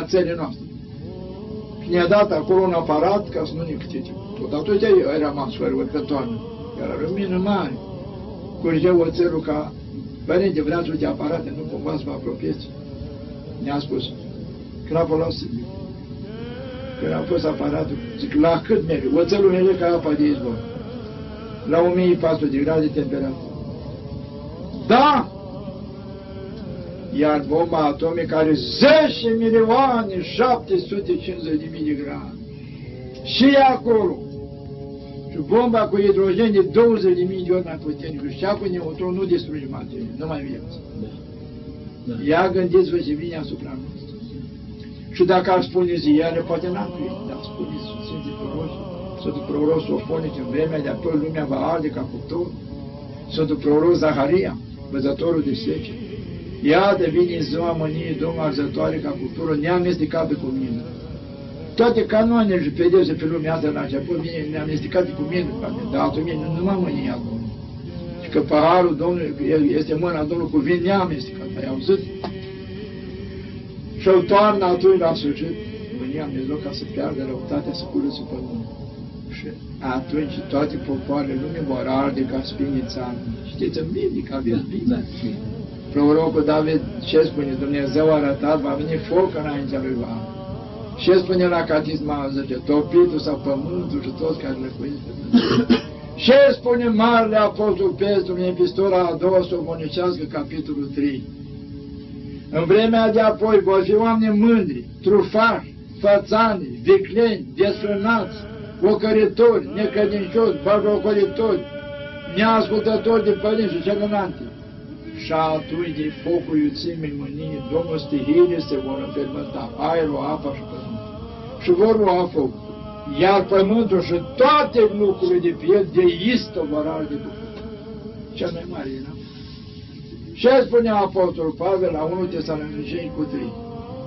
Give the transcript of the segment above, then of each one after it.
la țării noastre. Și ne-a dat acolo un aparat ca să nu ne câte Tot atunci ai rămas fără urcătoare. Iar rămână mare. Curgea oțelul ca părinte, vreați uite aparate, nu cumva să vă apropieți. Ne-a spus, crapul lasă Când a pus aparatul, zic, la cât merge? Oțelul merge ca apa de izvor. La 1400 de grade temperatură. Da! Iar bomba atomică are 10 milioane 750 de mii de grame. Și e acolo. Și bomba cu hidrogen de 20 de mii de ori mai puternică. Și cea cu neutron nu distruge materie, nu mai viață. Da. Da. Ia gândiți-vă ce vine asupra noastră. Și dacă ar spune ziare, poate n-am crede, dar spune Sfântii Proroși, Sfântul Proroș Sofonic, în vremea de apoi lumea va arde ca cuptor, Sfântul Proroș Zaharia, văzătorul de sece. Iată vine ziua mâniei Domnul arzătoare ca cultură neamestecat cu mine. Toate canoanele și pedepse pe lumea asta la început vine neamestecat cu mine, dar atunci nu numai mânia Domnului. Și că paharul Domnului este mâna Domnului cu vin neamestecat. Ai auzit? Și o toarnă atunci la sfârșit, mânia Dumnezeu ca să piardă răutatea, să curățe pământul. Și atunci toate popoarele lumii vor arde ca spinița. Știți, în Biblie, că aveți Biblie. Da, prorocul David, ce spune? Dumnezeu a arătat, va veni foc înaintea lui Va. Ce spune la catisma, zice, topitul sau pământul și toți care le cuiesc Ce spune Marele Apostol Petru în epistola a doua Sobonicească, capitolul 3? În vremea de apoi vor fi oameni mândri, trufași, fățani, vicleni, desfrânați, ocăritori, necădincioși, bagocoritori, neascultători de părinți și celelalte și atunci din focul iuțimii mâniei, Domnul stihire se vor înfermânta aerul, apa și pământul. Și vor lua foc. Iar pământul și toate lucrurile de pe el de istă vor arde bucurie. Cea mai mare era. Ce spune Apostolul Pavel la 1 Tesaloniceni cu 3?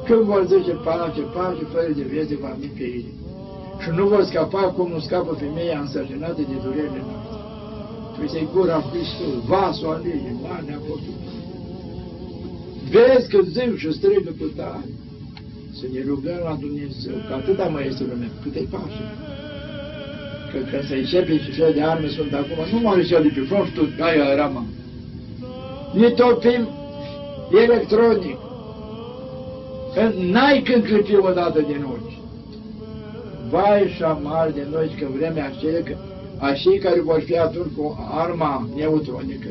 Când vor zice pace, pace, fără de viață va fi pe ei. Și nu vor scapa cum nu scapă femeia însărcinată de durerile noastre este gura Hristos, vasul alege, mare apostol. Vezi că zeu și strigă cu tare. Să ne rugăm la Dumnezeu, că atâta mai este lumea, cât e pașă. Că când se începe și cele de arme sunt acum, nu mă cel de pe front și tot aia era mă. Ne topim electronic. N-ai când clipi odată din ochi. Vai și amar de noi că vremea aceea, că Așa care vor fi atunci cu arma neutronică.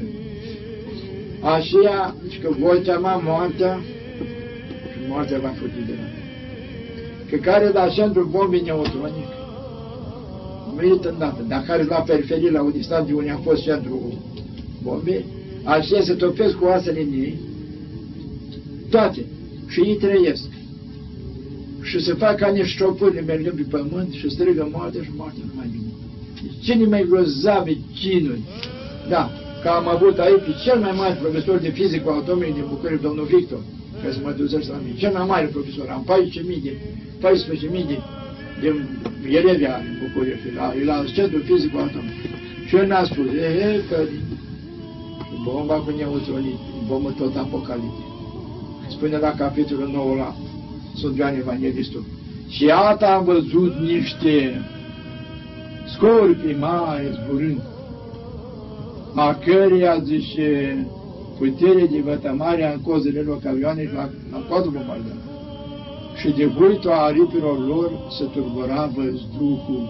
Așa că voi chema moartea și moartea va fi de la Că care da centru bombii neutronic, murit îndată, dar care la periferie, la o distanță unde a fost centrul bombii, așa se topesc cu oasele în ei, toate, și ei trăiesc. Și se fac ca niște șopuri mergând pe pământ și strigă moartea și moartea nu mai vine cele mai grozave chinuri. Da, că am avut aici pe cel mai mare profesor de fizică atomică din București, domnul Victor, ca să mă duceți la mine. Cel mai mare profesor, am 14.000 de, 14.000 de, de elevi în București, la, la Centrul Fizic Atomic. Și el mi-a spus, e, e, că bomba cu neutronii, bombă tot apocaliptică. Spune la capitolul 9 la Sunt Ioan Evanghelistul. Și iată am văzut niște scorpii mari zburând, a căreia, zice, putere de vătămare în cozele lor avioane și la, la toată bombardat. Și de vuitul aripilor lor se turbura văzduhul.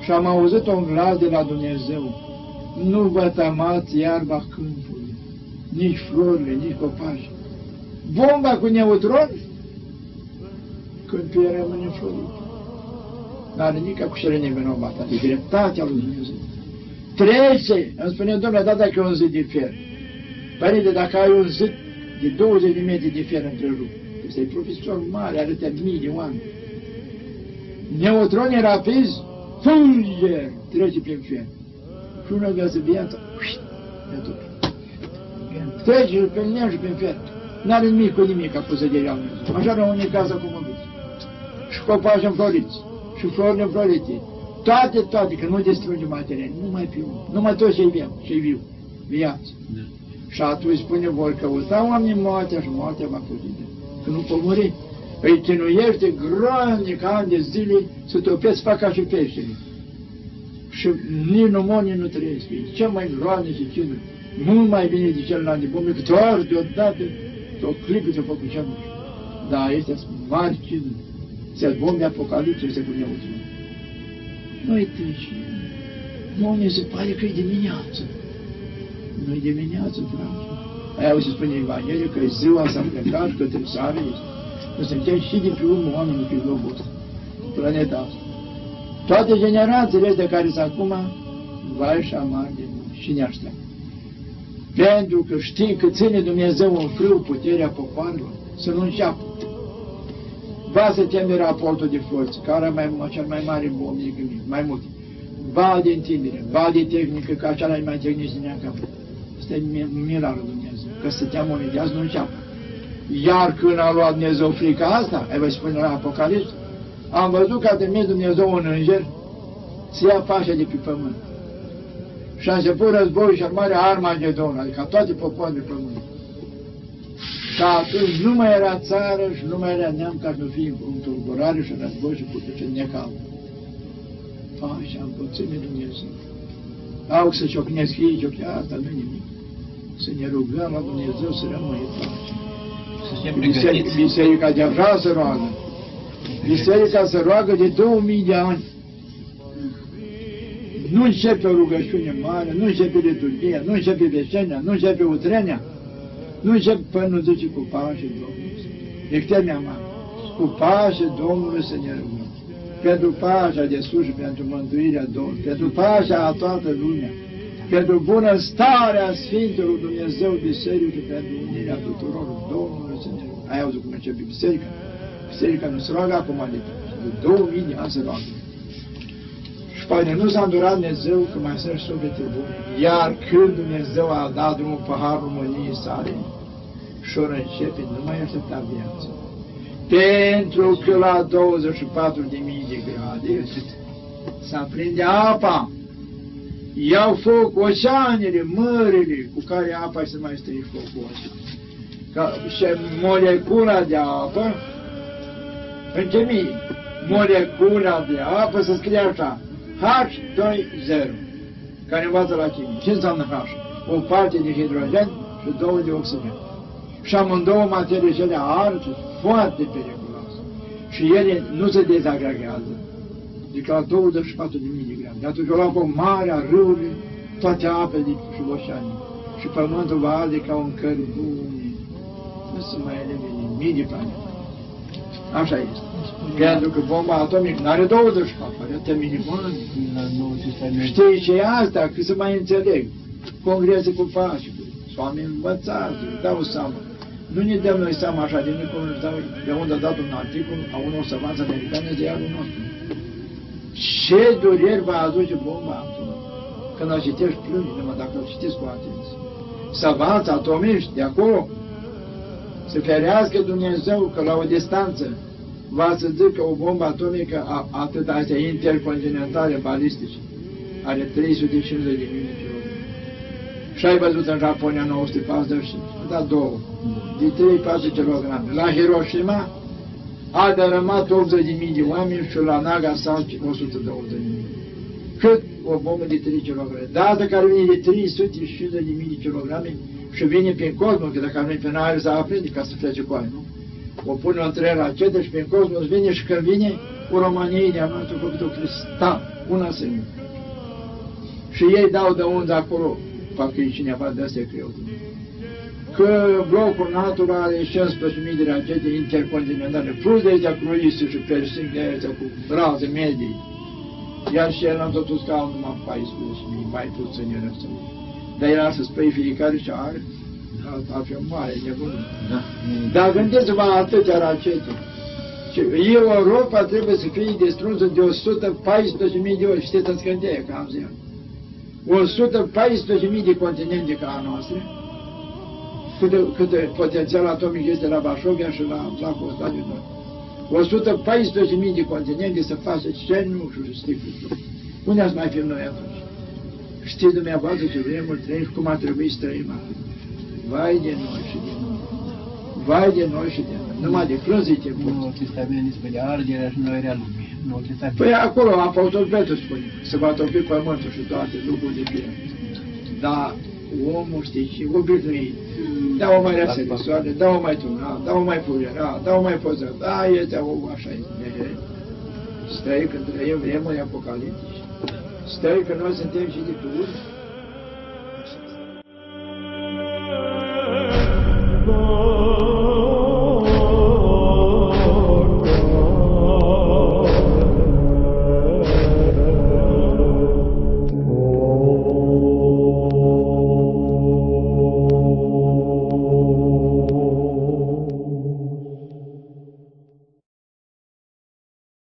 Și am auzit un glas de la Dumnezeu, nu vătămați iarba câmpului, nici florile, nici copaci. Bomba cu neutron? Câmpul rămâne florit n-are nici cu cele nevinovată, de dreptatea lui Dumnezeu. Trece, îmi spune, domnule, da, dacă e un zid de fier. Părinte, dacă ai un zid de 20 de metri de fier între lui, este profesor mare, arătea mii de oameni. Neutronii rapizi, fulger, trece prin fier. Și unul găsă viața, trece pe ea și prin fier. N-are nimic cu nimic a pus de ea. Așa rămâne casa cu măbiți. Și copaci înfloriți și florile înflorite. Toate, toate, că nu distruge materia, numai pe unul, numai tot ce-i viu, ce viu, viață. Da. Și atunci spune, vor căuta oamenii moartea și moartea va fugi de Că nu pot muri. îi chinuiește groanic ani de zile să topesc, fac ca și peștele. Și nici nu moni nu trăiesc. E cel mai groanic și chinuri. Mult mai bine de celălalt de bombe, că doar deodată, o clipă te-a făcut cea Da, este mari chinuri. Se bombe apocalipse, este cu neauțul. Nu-i treci. Nu ne se pare că e dimineață. Nu-i dimineață, dragi. Aia o să spune Evanghelie că ziua s-a plecat către sare este. Că suntem și de pe urmă oamenii pe globul ăsta, planeta asta. Toate generațiile astea care sunt acum, vai și amar de și ne așteaptă. Pentru că știi că ține Dumnezeu în frâu puterea popoarelor, să nu înceapă. Va să teme raportul de forță, care mai, cel mai mare bom de gândit, mai mult. Va de întindere, va de tehnică, ca cea mai tehnică din ea Asta e mirarul Dumnezeu, că să te amonitează, nu înceapă. Iar când a luat Dumnezeu frica asta, ai vă spune la Apocalips, am văzut că a trimis Dumnezeu un înger să ia pașa de pe pământ. Și a început războiul și mare Armagedon, adică toate popoarele de pământ. Și atunci nu mai era țară și nu mai era neam ca să fie în tulburare și război și putere necalm. Așa am puțin Dumnezeu. Au să ciocnesc fiii, ciocnea asta, nu nimic. Să ne rugăm la Dumnezeu să rămâne pace. Biserica, biserica de vrea să roagă. Biserica se roagă de 2000 de ani. Nu începe o rugăciune mare, nu începe liturghia, nu începe veșenia, nu începe utrenia, nu începe până nu zice cu pace Domnului. Externia mare. Cu pace Domnului să ne rugăm. Pentru pacea de sus și pentru mântuirea Domnului, pentru pacea a toată lumea, pentru bună starea Sfintelor Dumnezeu Bisericii, pentru unirea tuturor Domnului să ne rugăm. Ai auzit cum începe biserica? Biserica nu se roagă acum de, de 2000 de ani se roagă. Și poate nu s-a îndurat Dumnezeu că mai sunt suflete bune. Iar când Dumnezeu a dat drumul paharul mâniei sale, și ori începe, nu mai aștepta viață. Pentru că la 24 de mii de grade s-a prinde apa. Iau foc oceanele, mările, cu care apa se mai strige focul ăsta. Ca, și molecula de apă, în chimie, molecula de apă se scrie așa, H2O, care învață la chimie. Ce înseamnă H? O parte de hidrogen și două de oxigen. Și amândouă materii cele arce, foarte periculoase. Și ele nu se dezagregează. Adică la 24 de miligrame. De atunci o luăm cu marea râului, toate apele și oceanii. Și pământul va arde ca un cărbune. Nu se mai eleve nimic de planetă. Așa este. Pentru că bomba atomică nu are 24, are 8 milioane. Știi ce e asta? Că să mai înțeleg. Congrese cu pace, oameni învățați, dau seama. Nu ne dăm noi seama așa de mic cum dau, de unde a dat un articol a unor savanți americane de iarul nostru. Ce dureri va aduce bomba atomică? Când o citești plângi, numai dacă o citiți cu atenție. Savanți atomiști de acolo să ferească Dumnezeu că la o distanță va să zică o bombă atomică a, atât astea intercontinentale balistice are 350 de mii de kilograme. Și ai văzut în Japonia 940, a dat două, de 3-4 kg. La Hiroshima a dărâmat 80 de mii de oameni și la Nagasaki 120 de mii. Cât o bombă de 3 kg. Data care vine de 350 de mii de kilograme și vine pe cosmos, că dacă vine pe aer să aprinde ca să plece cu aia, nu? O pune o trei rachete și pe cosmos vine și când vine cu României de-a noastră făcut o cristal, una singură. Și ei dau de unde acolo, parcă e cineva de astea creu. Că blocul natural are 15.000 de rachete intercontinentale, plus de aici cruise și persing de aici cu raze medii. Iar și el am totul scau numai 14.000, mai puțin era să Dar era să spui fiecare ce are, ar fi o mare nebunie. Da. Dar gândiți-vă atâtea rachete. Europa trebuie să fie distrusă de 114.000 de ori. Știți în scânteie că am zis. 114.000 de continente ca a noastră, cât de, cât de potențial atomic este la Vașovia și la Tlacul Stadiul 114.000 de continente să facă cenușul și sticlul. Unde ați mai fi noi atunci? Știți dumneavoastră ce vremuri trăim și cum ar trebui să trăim acum. Vai de noi și de noi. Vai de noi și de noi. Numai de frunzite În pot. Noul Testament spune arderea și noirea lumii. Noul Testament. Păi acolo Apostol Petru spune, se va topi pământul și toate lucrurile de bine. Dar omul, știi, și obișnuit, dau mai răsă de soare, dau mai tuna, dau mai fulgera, dau mai poză, da, este omul așa e. Stai că trăim vremuri apocaliptice. Stai că noi suntem și de pe urmă. Așa este.